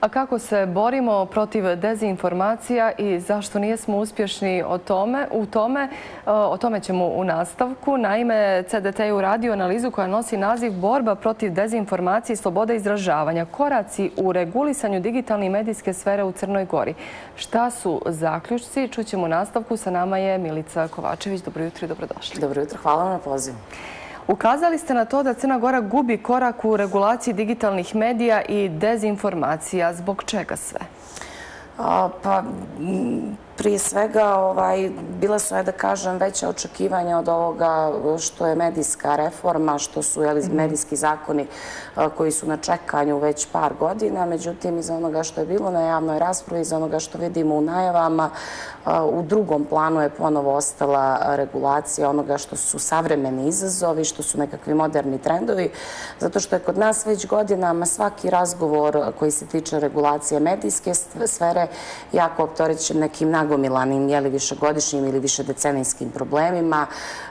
A kako se borimo protiv dezinformacija i zašto nijesmo uspješni u tome, e, o tome ćemo u nastavku. Naime, CDT je uradio analizu koja nosi naziv Borba protiv dezinformacije i sloboda izražavanja. Koraci u regulisanju digitalne i medijske sfere u Crnoj Gori. Šta su zaključci? Čućemo u nastavku. Sa nama je Milica Kovačević. Dobro jutro i dobrodošli. Dobro jutro. Hvala vam na pozivu. Ukazali ste na to da Crna Gora gubi korak u regulaciji digitalnih medija i dezinformacija. Zbog čega sve? Pa prije svega ovaj, bila su, da kažem, veća očekivanja od ovoga što je medijska reforma, što su mhm. medijski zakoni koji su na čekanju već par godina. Međutim, iz onoga što je bilo na javnoj raspravi, iz onoga što vidimo u najavama, u drugom planu je ponovo ostala regulacija onoga što su savremeni izazovi, što su nekakvi moderni trendovi, zato što je kod nas već godinama svaki razgovor koji se tiče regulacije medijske sfere jako optorećen nekim nagomilanim jeli višegodišnjim ili višedecenijskim problemima,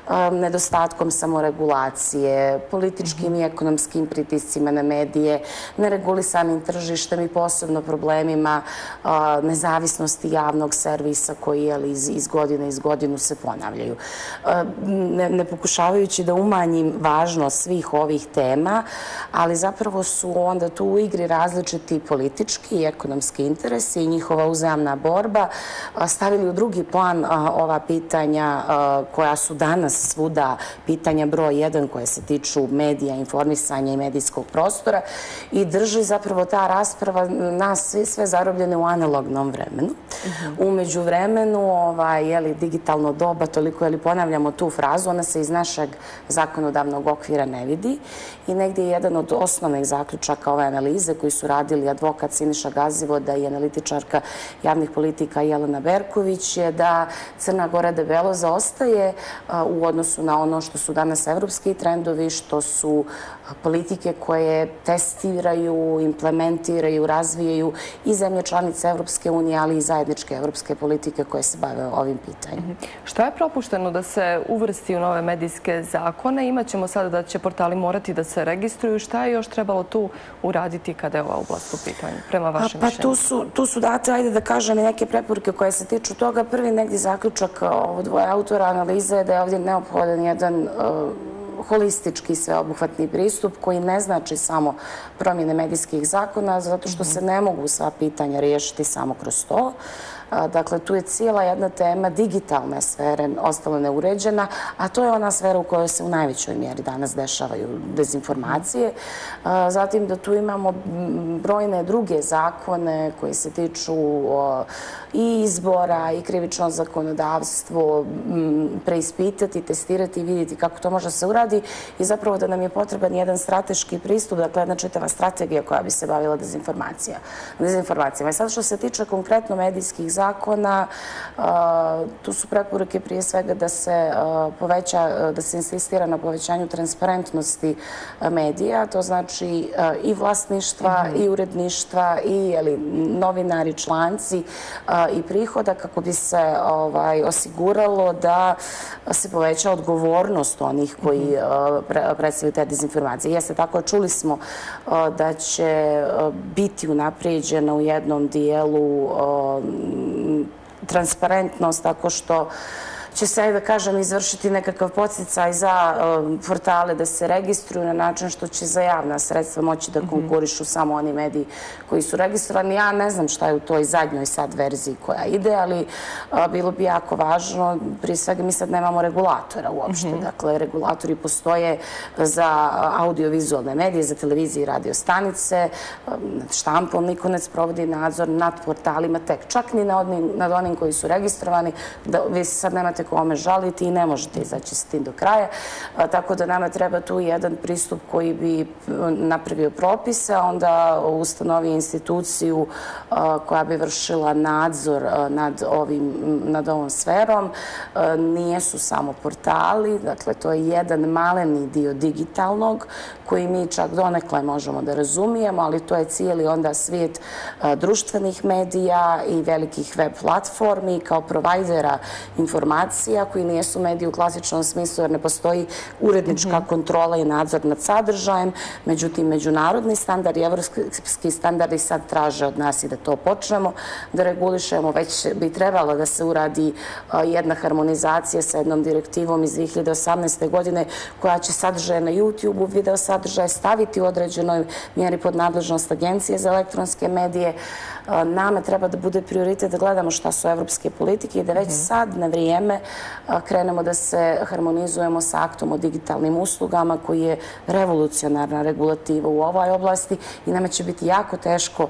um, nedostatkom samoregulacije, političkim i ekonomskim pritiscima na medije, neregulisanim tržištem i posebno problemima uh, nezavisnosti javnog servisa koji iz godine iz godinu se ponavljaju. Uh, ne pokušavajući da umanjim važnost svih ovih tema, ali zapravo su onda tu u igri različiti politički i ekonomski interesi i njihova uzajamna borba uh, stavili u drugi plan ova pitanja koja su danas svuda pitanja broj jedan koje se tiču medija, informisanja i medijskog prostora i drži zapravo ta rasprava nas sve zarobljene u analognom vremenu. Mhm. Umeđu vremenu ovaj, digitalno doba, toliko je li ponavljamo tu frazu, ona se iz našeg zakonodavnog okvira ne vidi i negdje je jedan od osnovnih zaključaka ove analize koji su radili advokat Siniša Gazivoda i analitičarka javnih politika Jelena Perković je da Crna Gora debelo zaostaje u odnosu na ono što su danas evropski trendovi, što su politike koje testiraju, implementiraju, razvijaju i zemlje članice Evropske unije, ali i zajedničke evropske politike koje se bave ovim pitanjem. Mhm. Šta je propušteno da se uvrsti u nove medijske zakone? Imaćemo sada da će portali morati da se registruju. Šta je još trebalo tu uraditi kada je ova oblast u pitanju, prema vašem mišljenju? Pa tu su date, ajde da kažem, neke preporuke koje se tiču toga. Prvi negdje zaključak ovo dvoje autora analize je da je ovdje neophodan jedan holistički sveobuhvatni pristup koji ne znači samo promjene medijskih zakona, zato što se ne mogu sva pitanja riješiti samo kroz to. Dakle, tu je cijela jedna tema digitalne sfere ostala neuređena, a to je ona sfera u kojoj se u najvećoj mjeri danas dešavaju dezinformacije. Zatim da tu imamo brojne druge zakone koji se tiču i izbora i krivično zakonodavstvo, preispitati, testirati i vidjeti kako to može se uradi i zapravo da nam je potreban jedan strateški pristup, dakle jedna čitava strategija koja bi se bavila dezinformacijama. I sad što se tiče konkretno medijskih zakona. Tu su preporuke prije svega da se poveća, da se insistira na povećanju transparentnosti medija, to znači i vlasništva, mhm. i uredništva, i novinari, članci i prihoda kako bi se ovaj, osiguralo da se poveća odgovornost onih koji mhm. predstavljaju te dezinformacije. Jeste tako, čuli smo da će biti unaprijeđena u jednom dijelu transparentnost tako što će se, da kažem, izvršiti nekakav podsjecaj za um, portale da se registruju na način što će za javna sredstva moći da mhm. konkurišu samo oni mediji koji su registrovani. Ja ne znam šta je u toj zadnjoj sad verziji koja ide, ali uh, bilo bi jako važno. Prije svega mi sad nemamo regulatora uopšte. Mhm. Dakle, regulatori postoje za audiovizualne medije, za televizije i radiostanice. Um, nad štampom niko ne sprovodi nadzor nad portalima tek. Čak ni nad onim koji su registrovani. Vi sad nemate kome žaliti i ne možete izaći s tim do kraja. Tako da nama treba tu jedan pristup koji bi napravio propise, onda ustanovi instituciju koja bi vršila nadzor nad ovom sferom. Nijesu samo portali, dakle to je jedan maleni dio digitalnog koji mi čak donekle možemo da razumijemo, ali to je cijeli onda svijet društvenih medija i velikih web platformi kao provajdera informacija publikacija koji nijesu mediji u klasičnom smislu jer ne postoji urednička mhm. kontrola i nadzor nad sadržajem. Međutim, međunarodni standard i evropski standardi sad traže od nas i da to počnemo da regulišemo. Već bi trebalo da se uradi jedna harmonizacija sa jednom direktivom iz 2018. godine koja će sadržaje na YouTube-u, video sadržaje staviti u određenoj mjeri pod nadležnost Agencije za elektronske medije. Nama treba da bude prioritet da gledamo šta su evropske politike i da već mhm. sad na vrijeme krenemo da se harmonizujemo sa aktom o digitalnim uslugama koji je revolucionarna regulativa u ovoj oblasti i nama će biti jako teško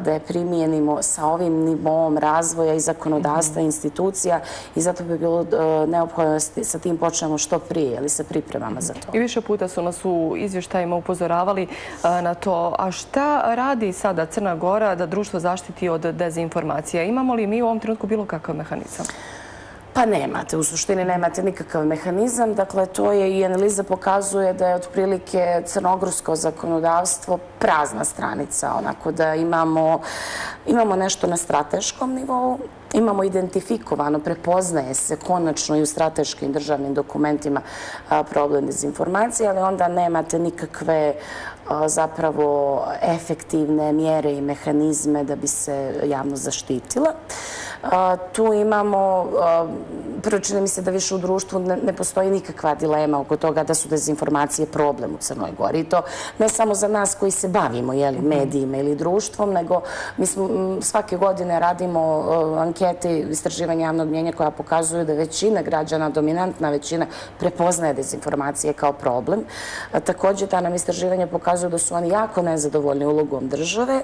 da je primijenimo sa ovim nivom razvoja i zakonodavstva mhm. institucija i zato bi bilo neophodno da sa tim počnemo što prije ili sa pripremama za to. I više puta su nas u izvještajima upozoravali na to. A šta radi sada Crna Gora da društvo zaštiti od dezinformacija? Imamo li mi u ovom trenutku bilo kakav mehanizam? Pa nemate, u suštini nemate nikakav mehanizam. Dakle, to je i analiza pokazuje da je otprilike crnogorsko zakonodavstvo prazna stranica, onako da imamo, imamo nešto na strateškom nivou, imamo identifikovano, prepoznaje se konačno i u strateškim državnim dokumentima problem dezinformacije, ali onda nemate nikakve zapravo efektivne mjere i mehanizme da bi se javno zaštitila. Tu imamo, prvo čini mi se da više u društvu ne postoji nikakva dilema oko toga da su dezinformacije problem u Crnoj Gori. I to ne samo za nas koji se bavimo mhm. medijima ili društvom, nego mi svake godine radimo ankete istraživanja javnog mjenja koja pokazuju da većina građana, dominantna većina, prepoznaje dezinformacije kao problem. Također, ta nam istraživanja pokazuju da su oni jako nezadovoljni ulogom države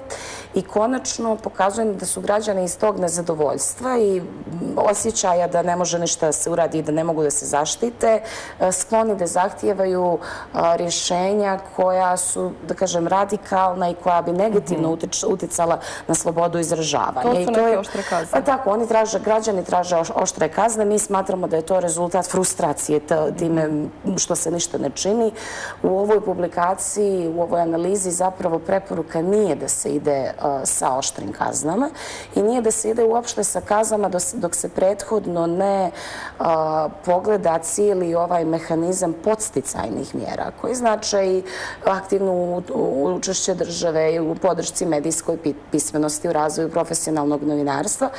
i konačno pokazujem da su građani iz tog nezadovoljstva nezadovoljstva i osjećaja da ne može ništa da se uradi i da ne mogu da se zaštite, e, skloni da zahtijevaju e, rješenja koja su, da kažem, radikalna i koja bi negativno mhm. uticala na slobodu izražavanja. To su neke oštre kazne. Pa tako, oni traže, građani traže oštre kazne. Mi smatramo da je to rezultat frustracije time što se ništa ne čini. U ovoj publikaciji, u ovoj analizi zapravo preporuka nije da se ide e, sa oštrim kaznama i nije da se ide uopšte sa kazama dok se prethodno ne pogleda cijeli ovaj mehanizam podsticajnih mjera koji znače i aktivnu učešće države i u podršci medijskoj pismenosti u razvoju profesionalnog novinarstva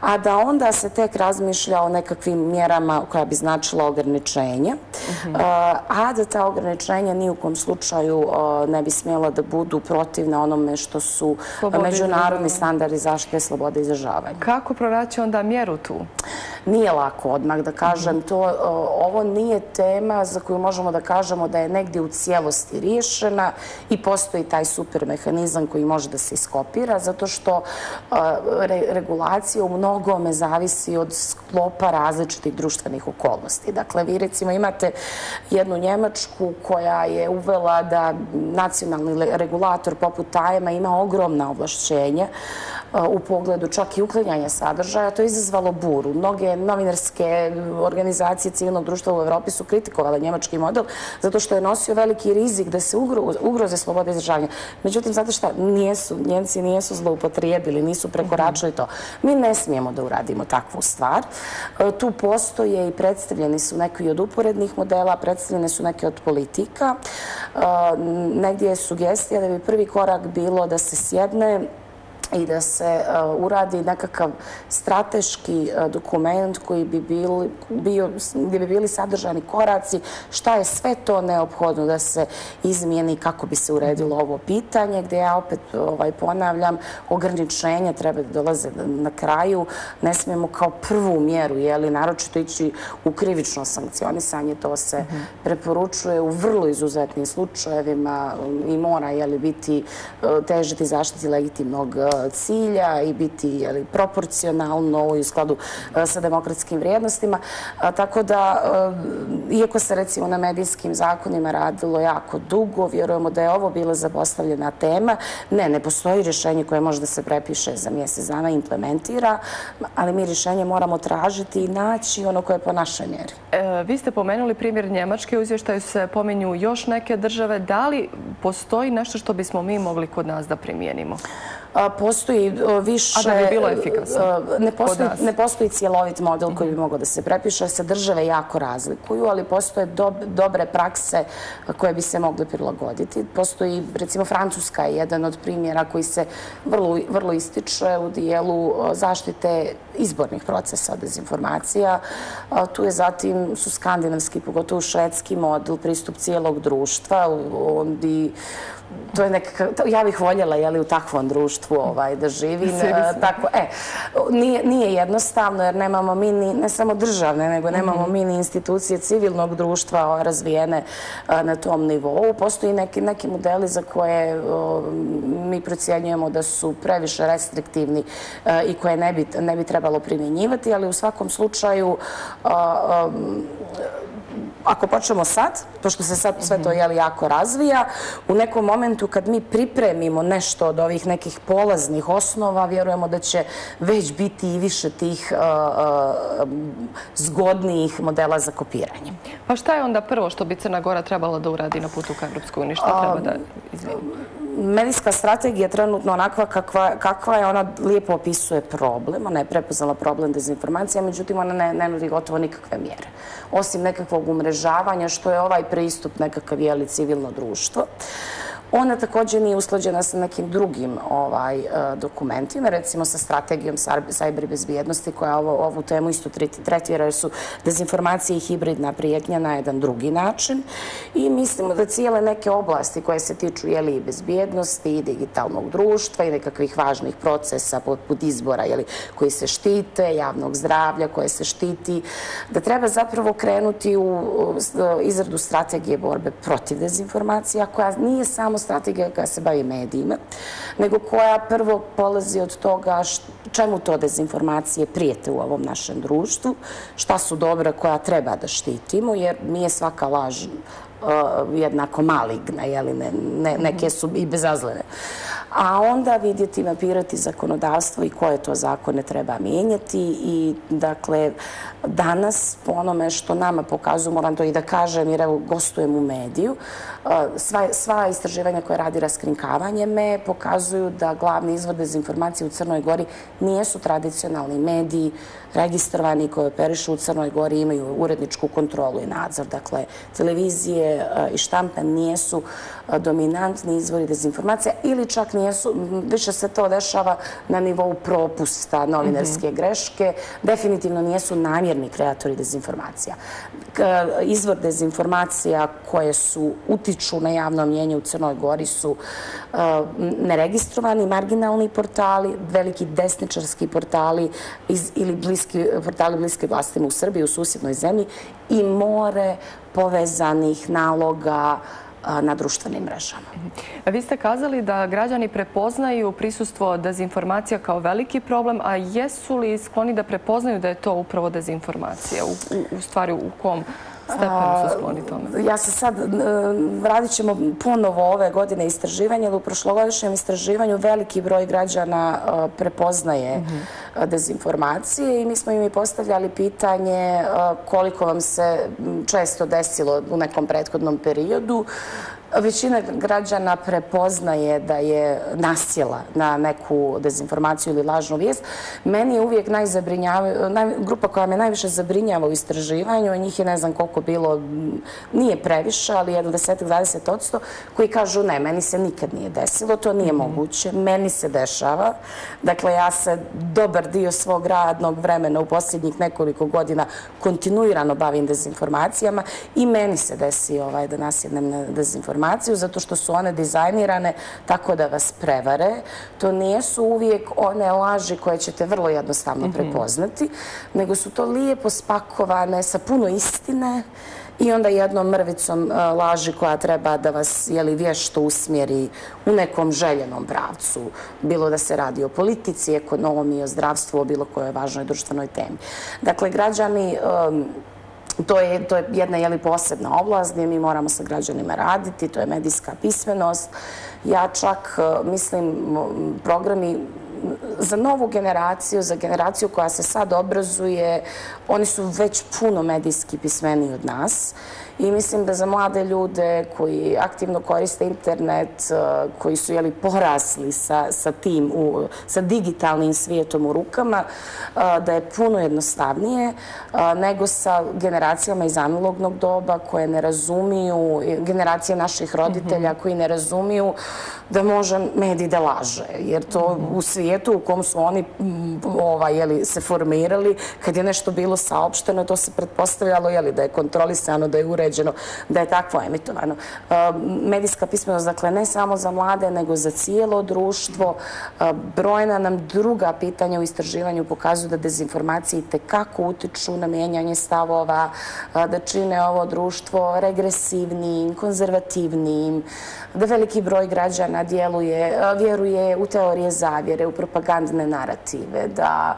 a da onda se tek razmišlja o nekakvim mjerama koja bi značila ograničenje, mhm. a da ta ograničenja ni u kom slučaju ne bi smjela da budu protivne onome što su međunarodni standardi zaštite slobode izražavanja. Kako proraći onda mjeru tu? Nije lako odmah da kažem mhm. to. Ovo nije tema za koju možemo da kažemo da je negdje u cijelosti riješena i postoji taj super mehanizam koji može da se iskopira, zato što regulacija u mnogo mnogome zavisi od sklopa različitih društvenih okolnosti. Dakle, vi recimo imate jednu Njemačku koja je uvela da nacionalni regulator poput Tajema ima ogromna ovlašćenja u pogledu čak i uklanjanja sadržaja. To je izazvalo buru. Mnoge novinarske organizacije civilnog društva u Evropi su kritikovali njemački model zato što je nosio veliki rizik da se ugroze slobode izražavanja. Međutim, znate šta, njemci nijesu zloupotrijebili, nisu prekoračili to. Mi ne smijemo da uradimo takvu stvar. E, tu postoje i predstavljeni su neki od uporednih modela, predstavljene su neke od politika. E, negdje je sugestija da bi prvi korak bilo da se sjedne i da se uh, uradi nekakav strateški uh, dokument koji bi bili, bio, gdje bi bili sadržani koraci, šta je sve to neophodno da se izmijeni kako bi se uredilo ovo pitanje, gdje ja opet ovaj, ponavljam, ograničenja treba da dolaze na kraju, ne smijemo kao prvu mjeru, jeli, naročito ići u krivično sankcionisanje, to se preporučuje u vrlo izuzetnim slučajevima i mora jeli, biti e, težiti zaštiti legitimnog cilja i biti proporcionalno i u skladu e, sa demokratskim vrijednostima. Tako da, e, iako se recimo na medijskim zakonima radilo jako dugo, vjerujemo da je ovo bila zapostavljena tema. Ne, ne postoji rješenje koje može da se prepiše za mjesec dana i implementira, ali mi rješenje moramo tražiti i naći ono koje je po našoj mjeri. E, vi ste pomenuli primjer Njemačke, u izvještaju se pomenju još neke države. Da li postoji nešto što bismo mi mogli kod nas da primijenimo? Postoji više... A da bi bilo efikasno? Ne postoji cijelovit model koji bi mogao da se prepiše, se države jako razlikuju, ali postoje dobre prakse koje bi se mogle prilagoditi. Postoji, recimo, Francuska je jedan od primjera koji se vrlo ističe u dijelu zaštite izbornih procesa dezinformacija. Tu je zatim, su skandinavski, pogotovo švedski model, pristup cijelog društva, ondi to je nekakav, ja bih voljela jeli, u takvom društvu ovaj, da živim. Tako, e, nije, nije jednostavno jer nemamo mi ni, ne samo državne, nego nemamo mi ni institucije civilnog društva razvijene na tom nivou. Postoji neki, neki modeli za koje mi procjenjujemo da su previše restriktivni i koje ne bi, ne bi trebalo primjenjivati, ali u svakom slučaju ako počnemo sad, pošto se sad sve to jeli, jako razvija, u nekom momentu kad mi pripremimo nešto od ovih nekih polaznih osnova, vjerujemo da će već biti i više tih zgodnijih modela za kopiranje. Pa šta je onda prvo što bi Crna Gora trebala da uradi na putu ka Evropskoj uniji? Šta treba da izvijemo? medijska strategija je trenutno onakva kakva je, ona lijepo opisuje problem, ona je prepoznala problem dezinformacija, međutim ona ne nudi gotovo nikakve mjere. Osim nekakvog umrežavanja, što je ovaj pristup nekakav jeli civilno društvo. Ona također nije uslođena sa nekim drugim ovaj, e, dokumentima, recimo sa strategijom sajber bezbijednosti koja ovu temu isto tretira jer su dezinformacije i hibridna prijetnja na jedan drugi način. I mislimo da cijele neke oblasti koje se tiču i bezbijednosti i digitalnog društva i nekakvih važnih procesa poput izbora koji se štite, javnog zdravlja koje se štiti, da treba zapravo krenuti u izradu strategije borbe protiv dezinformacija koja nije samo strategija koja se bavi medijima, nego koja prvo polazi od toga čemu to dezinformacije prijete u ovom našem društvu, šta su dobra koja treba da štitimo, jer nije svaka laž uh, jednako maligna, neke su i bezazlene a onda vidjeti, mapirati zakonodavstvo i koje to zakone treba mijenjati i dakle danas po onome što nama pokazuju, moram to i da kažem jer evo gostujem u mediju, sva sva istraživanja koje radi raskrinkavanje me pokazuju da glavni izvod dezinformacije u Crnoj Gori nijesu tradicionalni mediji registrovani koji operišu u Crnoj Gori imaju uredničku kontrolu i nadzor. Dakle, televizije i štampe nijesu dominantni izvori dezinformacija ili čak nijesu, više se to dešava na nivou propusta novinarske mhm. greške, definitivno nijesu namjerni kreatori dezinformacija. Izvor dezinformacija koje su utiču na javno mjenje u Crnoj Gori su neregistrovani marginalni portali, veliki desničarski portali ili portali bliske vlastima u Srbiji, u susjednoj zemlji i more povezanih naloga na društvenim mrežama. Vi ste kazali da građani prepoznaju prisustvo dezinformacija kao veliki problem, a jesu li skloni da prepoznaju da je to upravo dezinformacija? U stvari, u kom stepenu su skloni tome? Ja se sad, radit ćemo ponovo ove godine istraživanje, ali u prošlogodišnjem istraživanju veliki broj građana prepoznaje mhm. dezinformacije i mi smo im i postavljali pitanje koliko vam se često desilo u nekom prethodnom periodu Većina građana prepoznaje da je nasjela na neku dezinformaciju ili lažnu vijest. Meni je uvijek grupa koja me najviše zabrinjava u istraživanju, njih je ne znam koliko bilo, nije previše, ali jedno desetak, dvadeset odsto, koji kažu ne, meni se nikad nije desilo, to nije mhm. moguće, meni se dešava. Dakle, ja se dobar dio svog radnog vremena u posljednjih nekoliko godina kontinuirano bavim dezinformacijama i meni se desi ovaj, da nasjednem na dezinformaciju informaciju zato što su one dizajnirane tako da vas prevare. To nijesu uvijek one laži koje ćete vrlo jednostavno mhm. prepoznati, nego su to lijepo spakovane sa puno istine i onda jednom mrvicom e, laži koja treba da vas vješto usmjeri u nekom željenom pravcu. Bilo da se radi o politici, ekonomiji, o zdravstvu, o bilo kojoj važnoj društvenoj temi. Dakle, građani To je to je jedna posebna oblast gdje mi moramo sa građanima raditi, to je medijska pismenost. Ja čak e, mislim programi za novu generaciju, za generaciju koja se sad obrazuje, oni su već puno medijski pismeni od nas i mislim da za mlade ljude koji aktivno koriste internet, koji su porasli sa tim, sa digitalnim svijetom u rukama, da je puno jednostavnije nego sa generacijama iz analognog doba koje ne razumiju, generacije naših roditelja koji ne razumiju da može medij da laže. Jer to u svijetu u kom su oni ovaj, se formirali, kad je nešto bilo saopšteno, to se pretpostavljalo da je kontrolisano, da je uređeno, da je takvo emitovano. E, medijska pismenost, dakle, ne samo za mlade, nego za cijelo društvo. E, brojna nam druga pitanja u istraživanju pokazuju da dezinformacije tekako utiču na mijenjanje stavova, e, da čine ovo društvo regresivnim, konzervativnim, da veliki broj građana djeluje, vjeruje u teorije zavjere, u propagandne narative, da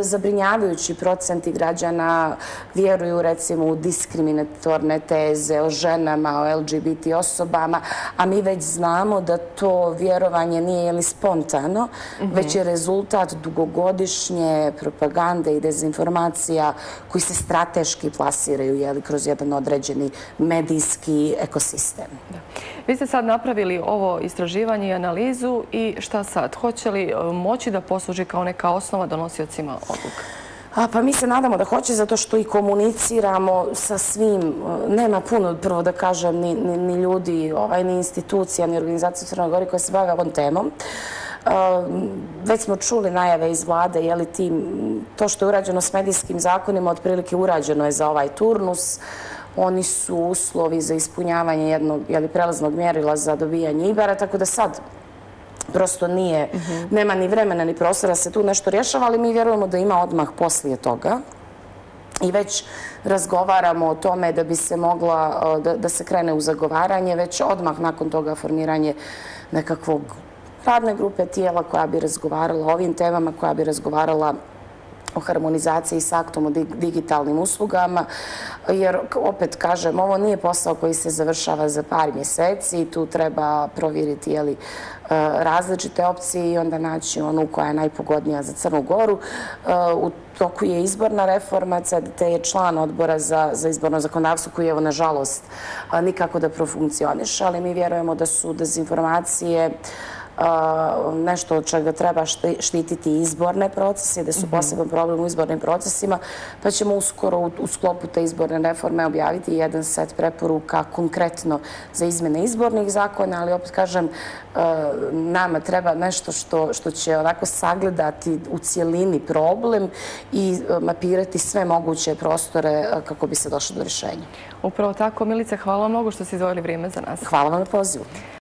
zabrinjavajući procenti građana vjeruju recimo u diskriminatorne teze o ženama, o LGBT osobama, a mi već znamo da to vjerovanje nije jeli spontano, mhm. već je rezultat dugogodišnje propagande i dezinformacija koji se strateški plasiraju jeli, kroz jedan određeni medijski ekosistem. Vi ste sad napravili ovo istraživanje i analizu i šta sad? Hoće li e, moći da posluži kao neka osnova donosiocima odluka? Pa mi se nadamo da hoće, zato što i komuniciramo sa svim, e, nema puno, prvo da kažem, ni ljudi, ovaj, ni institucija, ni organizacija u Crnoj Gori koja se bavia ovom temom. E, već smo čuli najave iz vlade, je li tim, to što je urađeno s medijskim zakonima, otprilike urađeno je za ovaj turnus oni su uslovi za ispunjavanje jednog prelaznog mjerila za dobijanje Ibara, tako da sad prosto nije, nema ni vremena ni prostora se tu nešto rješava, ali mi vjerujemo da ima odmah poslije toga. I već razgovaramo o tome da bi se mogla, da se krene u zagovaranje, već odmah nakon toga formiranje nekakvog radne grupe tijela koja bi razgovarala o ovim temama, koja bi razgovarala o harmonizaciji s aktom o digitalnim uslugama, jer opet kažem, ovo nije posao koji se završava za par mjeseci, i tu treba provjeriti jeli, e, različite opcije i onda naći onu koja je najpogodnija za Crnu Goru. E, u toku je izborna reforma, CDT je član odbora za za izborno zakonodavstvo koji je, nažalost, e, nikako da profunkcioniše, ali mi vjerujemo da su dezinformacije nešto od čega treba štititi izborne procese, da su mhm. poseban problem u izbornim procesima, pa ćemo uskoro u sklopu te izborne reforme objaviti jedan set preporuka konkretno za izmene izbornih zakona, ali opet kažem, nama treba nešto što će onako sagledati u cijelini problem i mapirati sve moguće prostore kako bi se došlo do rješenja. Upravo tako, Milice, hvala mnogo što ste izvojili vrijeme za nas. Hvala vam na pozivu.